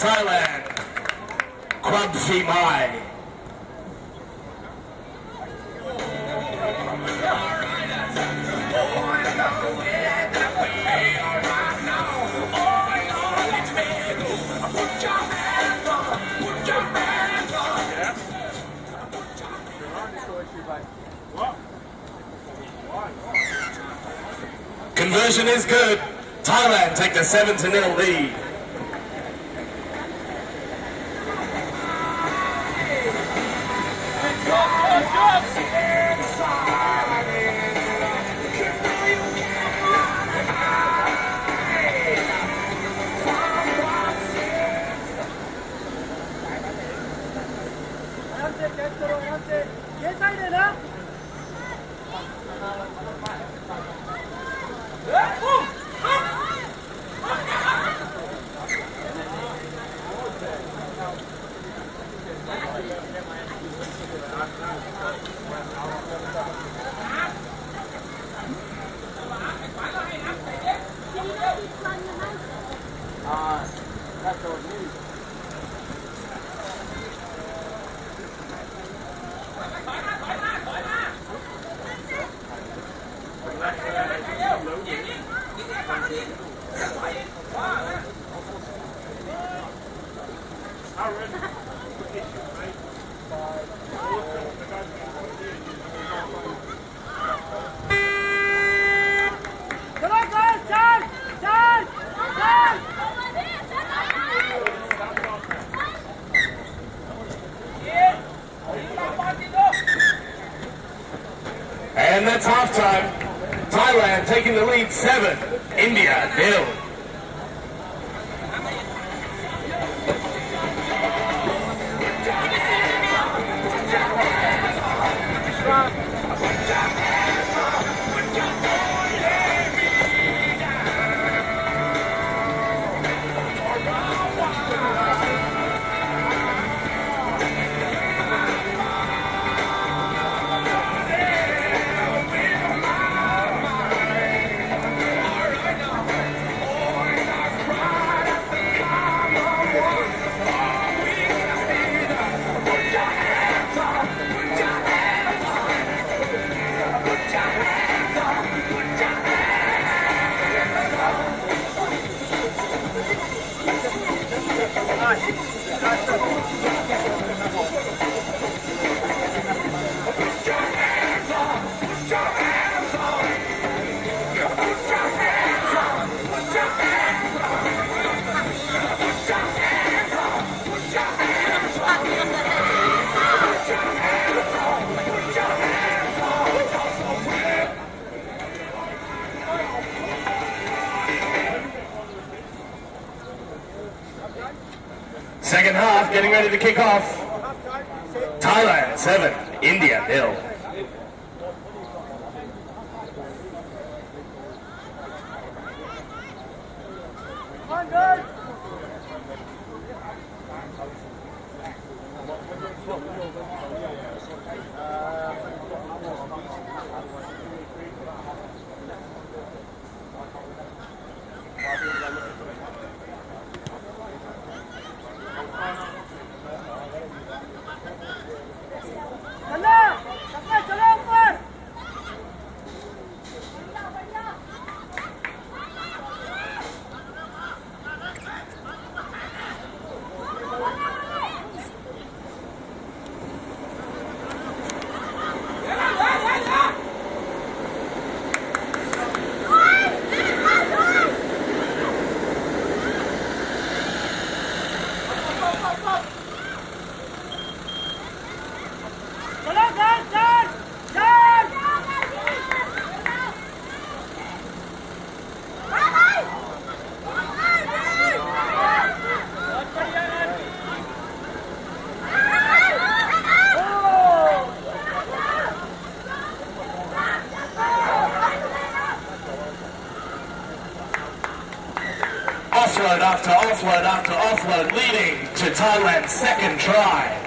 Thailand, Kwamsi Mai. Conversion is good. Thailand take the 7 to 0 lead. Taking the lead 7. India nil. Second half getting ready to kick off. Thailand 7. India nil. Offload after offload leading to Thailand's second try.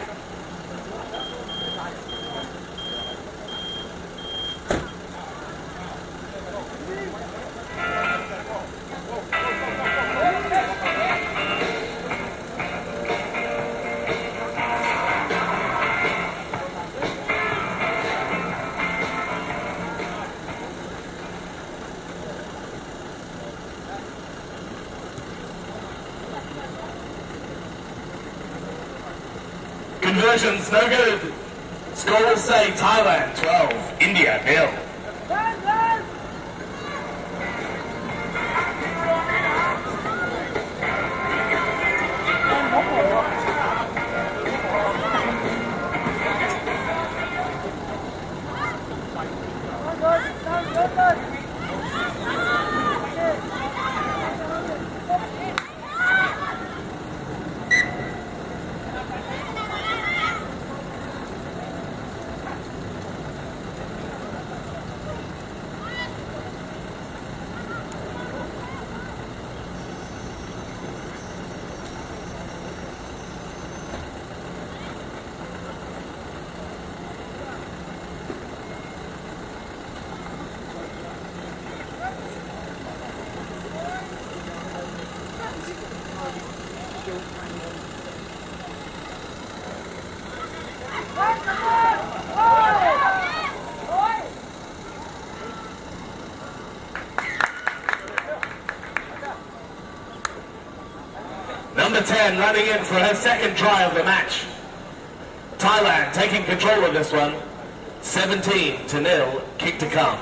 Conversions no good. Score will say Thailand 12, India nil. Number 10 running in for her second try of the match. Thailand taking control of this one. 17 to nil, kick to come.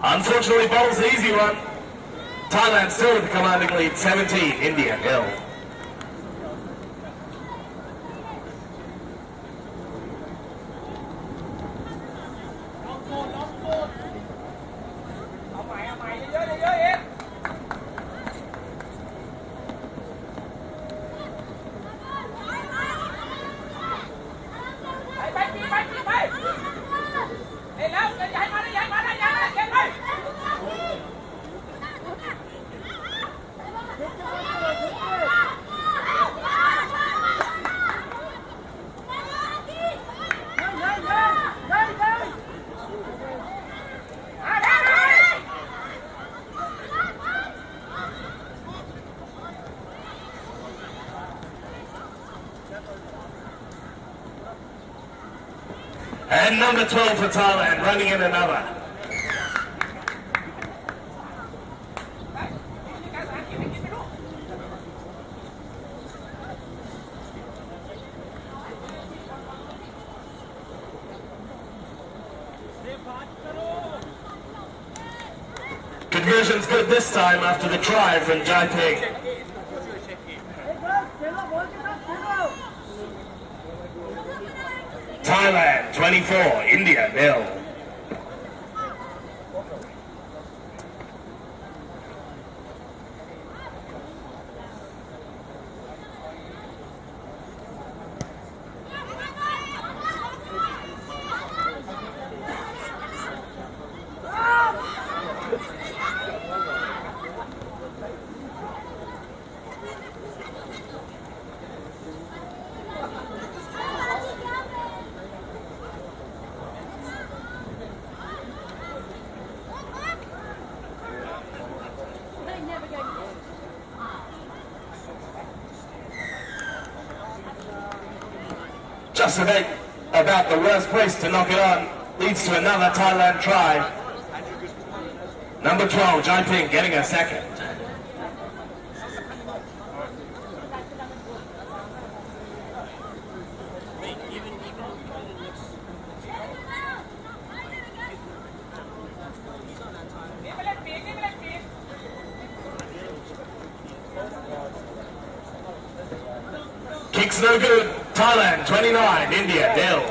Unfortunately, bowls the easy one. Thailand still with the commanding lead, 17, India nil. Number 12 for Thailand, and running in another. Conversion's good this time after the try from Jai Ping. 24, India nil. Just about, about the worst place to knock it on. Leads to another Thailand try. Number 12, Jai Ping getting a second. Kicks no good. Thailand 29, India nil.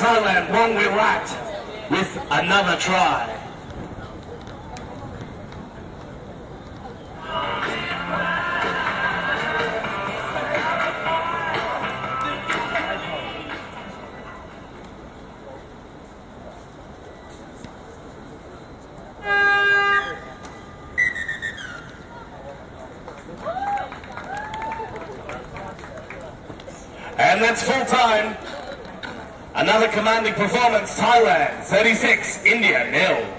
Number two for Thailand, Wong with another try. And that's full time. Another commanding performance, Thailand 36, India nil.